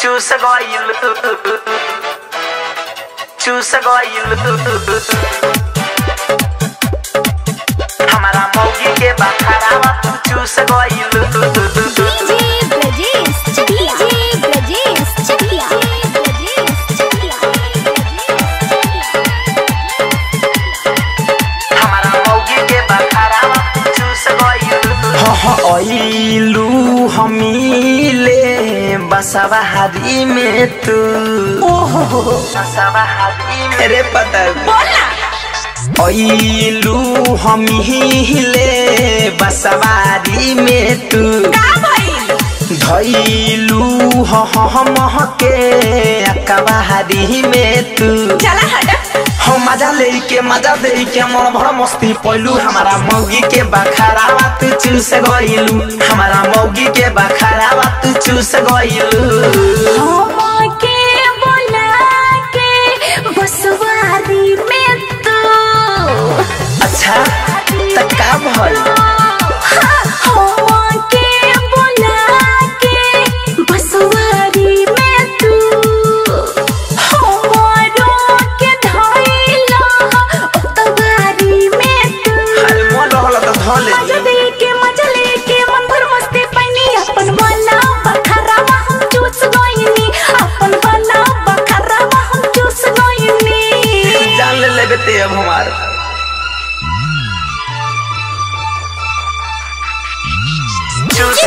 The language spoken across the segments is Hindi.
చూసగోయిల్ చూసగోయిల్ हमारा मौगी के बखरावा तू चूसगोइल डीजे बसवारी में तू सवाहारी मेरे पता ऐलू हमीले बसवारी में तू धैलू हम के अकबारी में तू हम मज़ा लेके मज़ा लेके मन भर मस्ती पैलू हमारा मौगी के बखरावा तू चूस गइलू हमारा मौगी के बखरावा तू चूस गइलू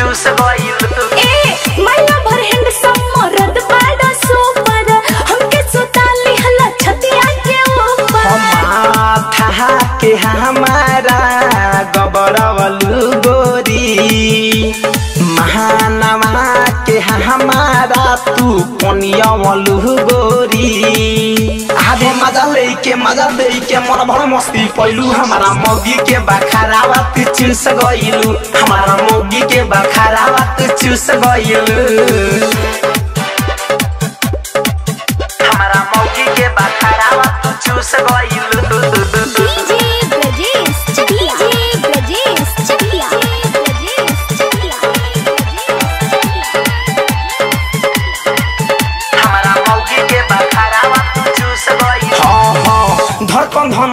चूसगोइल ए माया भर हैंड समरद बड़ा सुपर हमके सुताली हला छतिया के ऊपर माथा के हमारा गबरवलू गोरी। महानवा के हमारा तू कोनियावलू गोरी। मज़ा लेके मज़ा लेके मन भर मस्ती पैलू हमारा मौगी के बखारावा तू चूस गइलू। हमारा मौगी के बखारावा तू चूस गइलू।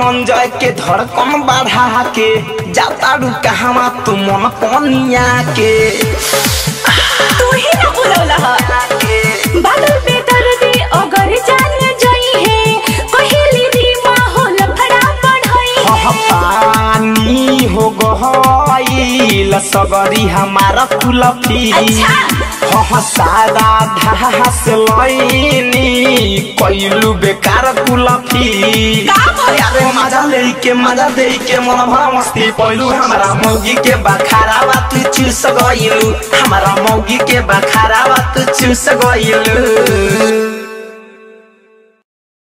धड़कन धनंजय के धड़कन बढ़ा के जाता रू कहवा तू मन पनिया के सगरी हमारा कुलफी अच्छा। हह सारा घास लईनी कैलू बेकार कुलफी? अरे मजा लेके मजा लेके मन भरा मस्ती पैलू हमारा मौगी के बखारावा तू चूस गइलू। हमारा मौगी के बखारावा तू चूस गइलू।